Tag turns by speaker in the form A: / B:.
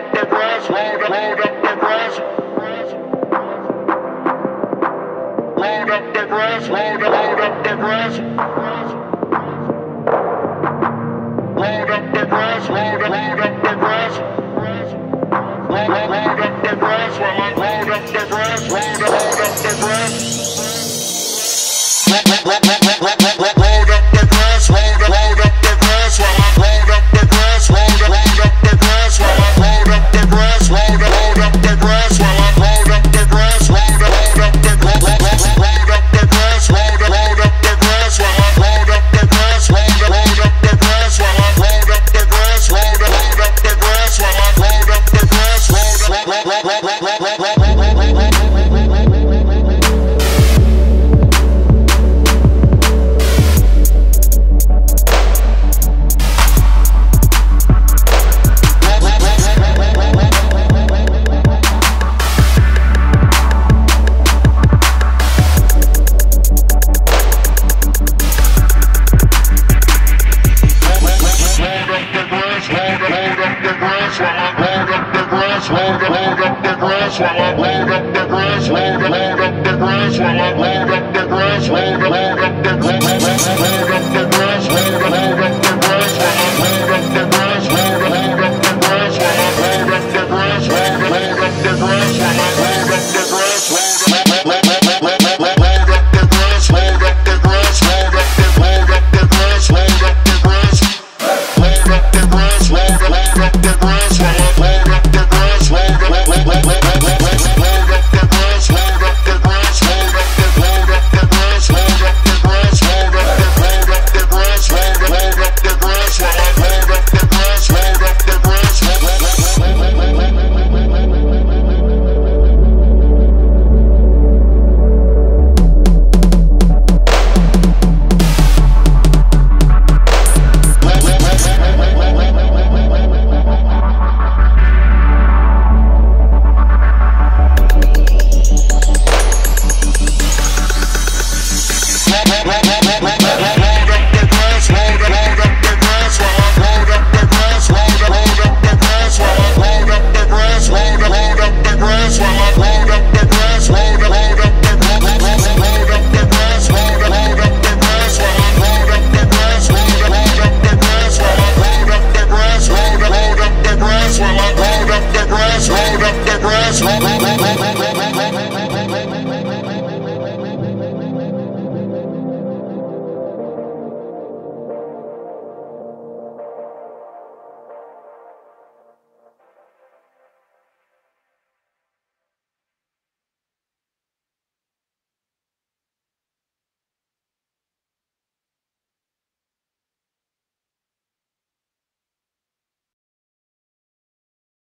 A: up the grass, rolled up, the grass. Rolled up the grass, rolled, up the grass. grass, roll up, roll up the grass, roll up, up the grass, while up, roll up the grass, up, roll up the grass.